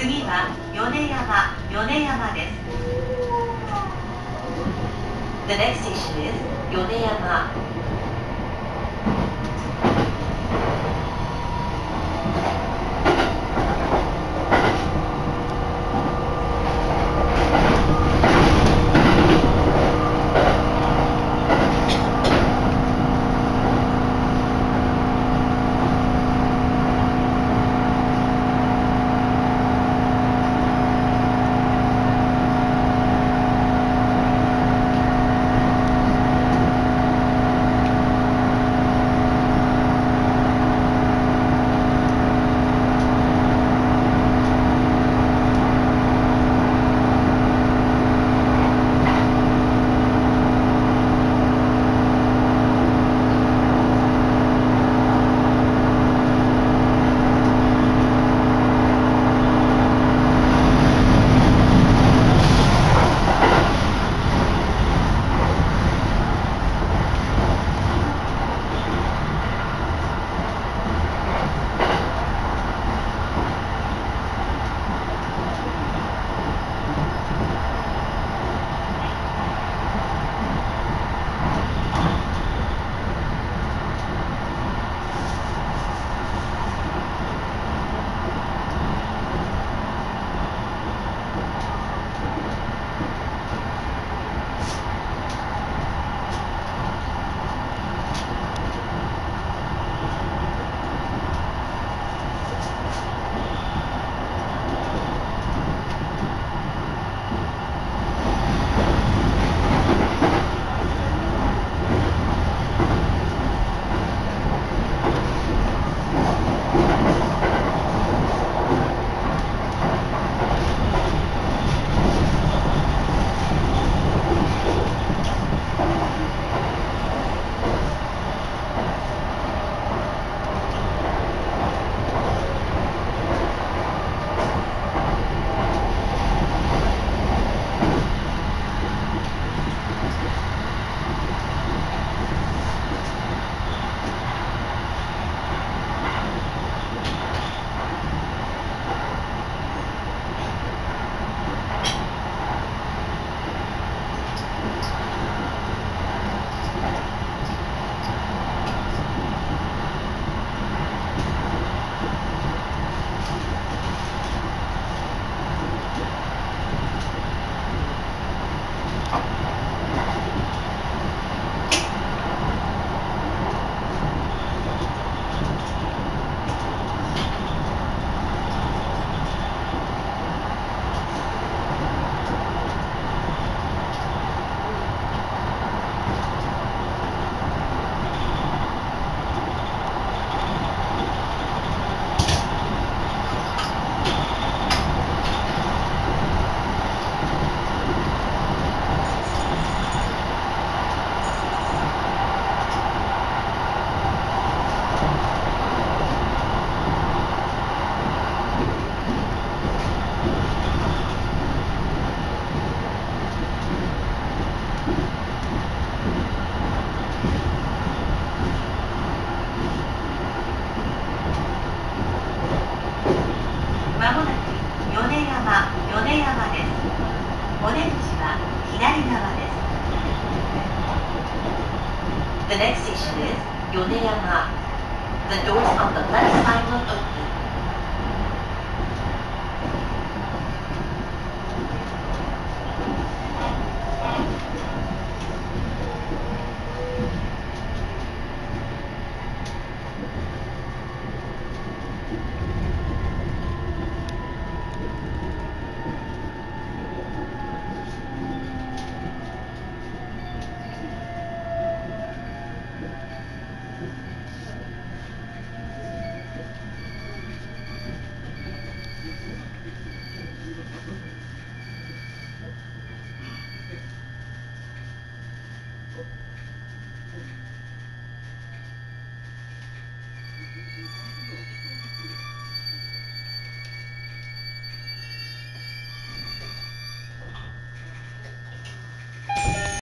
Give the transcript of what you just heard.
次は米山米山です。The next station is 米山 The next station is Yoneyama. The doors on the left side will open.